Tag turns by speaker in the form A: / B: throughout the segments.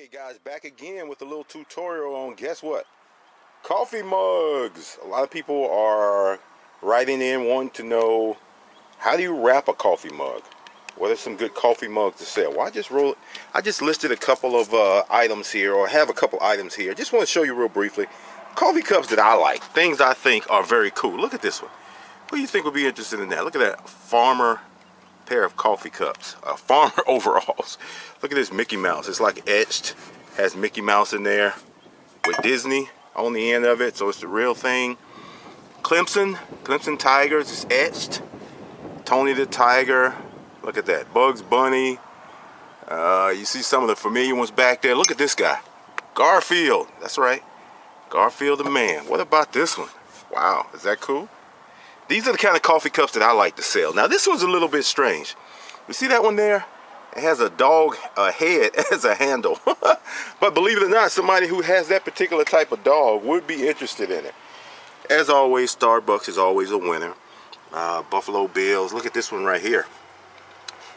A: Hey guys, back again with a little tutorial on guess what? Coffee mugs. A lot of people are writing in wanting to know how do you wrap a coffee mug? What are some good coffee mugs to sell? Well, I just wrote, I just listed a couple of uh, items here, or have a couple items here. Just want to show you real briefly coffee cups that I like, things I think are very cool. Look at this one. Who do you think would be interested in that? Look at that farmer pair of coffee cups, uh, farmer overalls. Look at this Mickey Mouse. It's like etched, has Mickey Mouse in there with Disney on the end of it, so it's the real thing. Clemson, Clemson Tigers is etched. Tony the Tiger, look at that. Bugs Bunny. Uh, you see some of the familiar ones back there. Look at this guy. Garfield, that's right. Garfield the man. What about this one? Wow, is that cool? These are the kind of coffee cups that I like to sell. Now this one's a little bit strange. You see that one there? It has a dog a head as a handle. but believe it or not, somebody who has that particular type of dog would be interested in it. As always, Starbucks is always a winner. Uh, Buffalo Bills. Look at this one right here.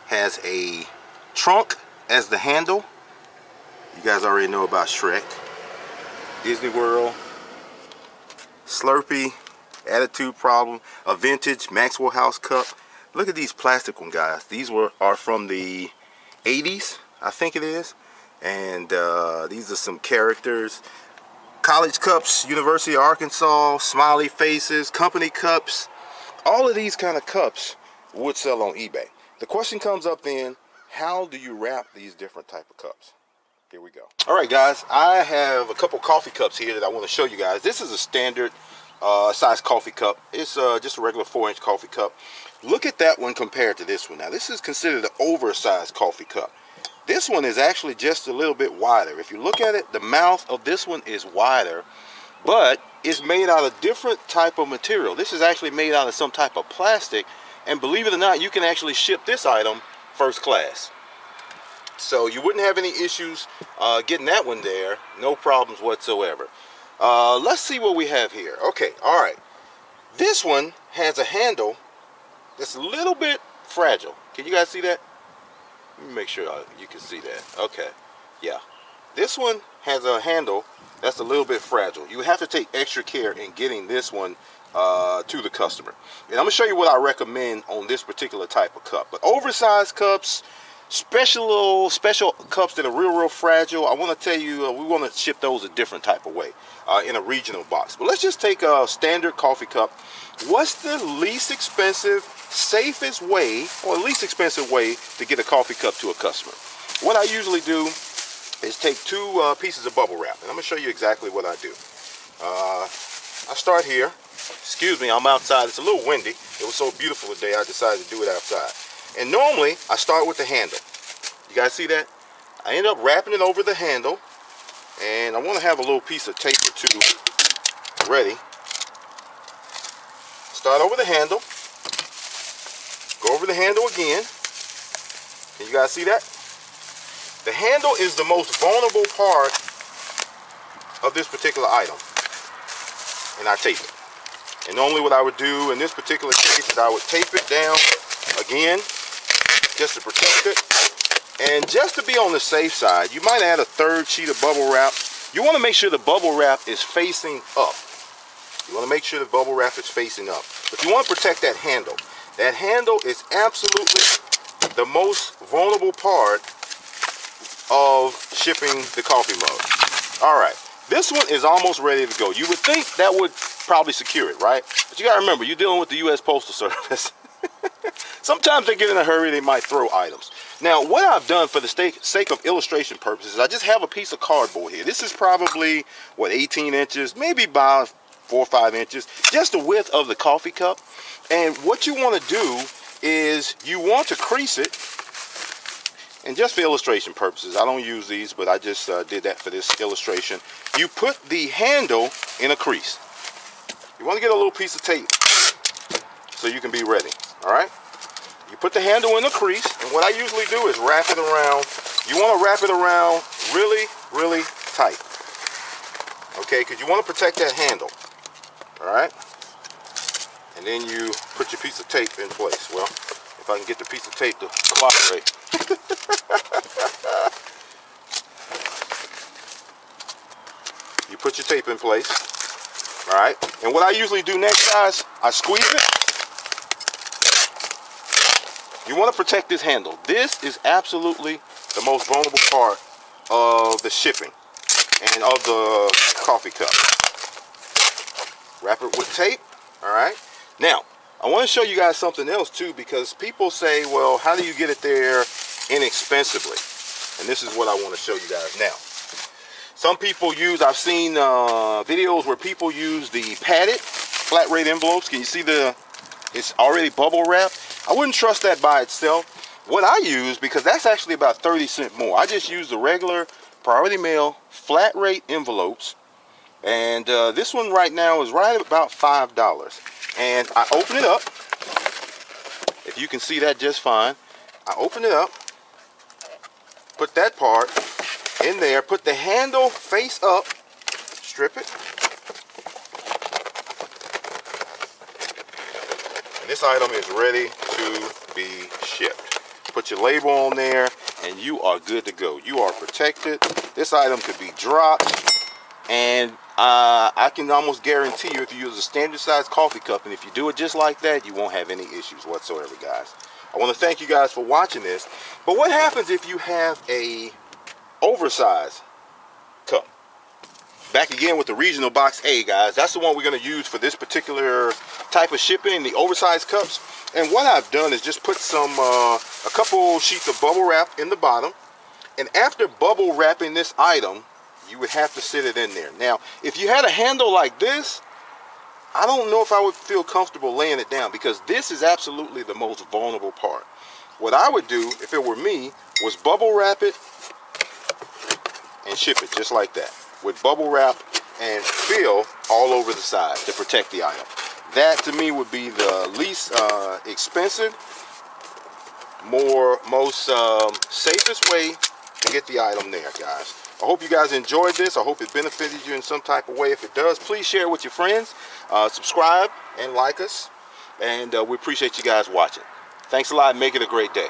A: Has a trunk as the handle. You guys already know about Shrek. Disney World. Slurpee. Attitude Problem. A vintage Maxwell House cup. Look at these plastic ones, guys. These were are from the 80s, I think it is. And uh, these are some characters. College cups, University of Arkansas, smiley faces, company cups. All of these kind of cups would sell on eBay. The question comes up then, how do you wrap these different type of cups? Here we go. All right, guys, I have a couple coffee cups here that I want to show you guys. This is a standard uh, size coffee cup. It's uh, just a regular four inch coffee cup. Look at that one compared to this one. Now this is considered an oversized coffee cup. This one is actually just a little bit wider. If you look at it, the mouth of this one is wider, but it's made out of different type of material. This is actually made out of some type of plastic, and believe it or not, you can actually ship this item first class. So you wouldn't have any issues uh, getting that one there, no problems whatsoever. Uh, let's see what we have here. Okay, all right. This one has a handle that's a little bit fragile. Can you guys see that? Let me make sure uh, you can see that. Okay, yeah. This one has a handle that's a little bit fragile. You have to take extra care in getting this one uh, to the customer. And I'm gonna show you what I recommend on this particular type of cup. But oversized cups, special little special cups that are real real fragile. I want to tell you uh, we want to ship those a different type of way uh, in a regional box. But let's just take a standard coffee cup. What's the least expensive safest way or least expensive way to get a coffee cup to a customer? What i usually do is take two uh, pieces of bubble wrap and i'm going to show you exactly what i do. Uh, i start here. Excuse me i'm outside. It's a little windy. It was so beautiful today i decided to do it outside and normally, I start with the handle. You guys see that? I end up wrapping it over the handle. And I want to have a little piece of tape or two ready. Start over the handle. Go over the handle again. Can you guys see that? The handle is the most vulnerable part of this particular item. And I tape it. And normally what I would do in this particular case is I would tape it down again just to protect it. And just to be on the safe side, you might add a third sheet of bubble wrap. You want to make sure the bubble wrap is facing up. You want to make sure the bubble wrap is facing up. But you want to protect that handle. That handle is absolutely the most vulnerable part of shipping the coffee mug. All right, this one is almost ready to go. You would think that would probably secure it, right? But you gotta remember, you're dealing with the U.S. Postal Service. Sometimes they get in a hurry, they might throw items. Now, what I've done for the sake of illustration purposes, I just have a piece of cardboard here. This is probably, what, 18 inches, maybe about four or five inches, just the width of the coffee cup. And what you want to do is you want to crease it, and just for illustration purposes, I don't use these, but I just uh, did that for this illustration. You put the handle in a crease. You want to get a little piece of tape so you can be ready, all right? You put the handle in the crease, and what I usually do is wrap it around. You want to wrap it around really, really tight. Okay, because you want to protect that handle. All right? And then you put your piece of tape in place. Well, if I can get the piece of tape to cooperate. You put your tape in place. All right. And what I usually do next, guys, I squeeze it. You want to protect this handle. This is absolutely the most vulnerable part of the shipping and of the coffee cup. Wrap it with tape. All right. Now, I want to show you guys something else too because people say, well, how do you get it there inexpensively? And this is what I want to show you guys now. Some people use, I've seen uh, videos where people use the padded flat rate envelopes. Can you see the, it's already bubble wrapped. I wouldn't trust that by itself. What I use, because that's actually about 30 cent more, I just use the regular Priority Mail flat rate envelopes. And uh, this one right now is right about $5. And I open it up. If you can see that just fine. I open it up. Put that part in there. Put the handle face up. Strip it. And this item is ready to be shipped. Put your label on there and you are good to go. You are protected. This item could be dropped and uh, I can almost guarantee you if you use a standard size coffee cup and if you do it just like that, you won't have any issues whatsoever, guys. I want to thank you guys for watching this. But what happens if you have a oversized? Back again with the regional box. A guys that's the one we're going to use for this particular type of shipping the oversized cups. And what I've done is just put some uh, a couple sheets of bubble wrap in the bottom. And after bubble wrapping this item you would have to sit it in there. Now if you had a handle like this I don't know if I would feel comfortable laying it down because this is absolutely the most vulnerable part. What I would do if it were me was bubble wrap it and ship it just like that with bubble wrap and fill all over the side to protect the item. That to me would be the least uh, expensive, more most um, safest way to get the item there, guys. I hope you guys enjoyed this. I hope it benefited you in some type of way. If it does, please share it with your friends. Uh, subscribe and like us. And uh, we appreciate you guys watching. Thanks a lot. Make it a great day.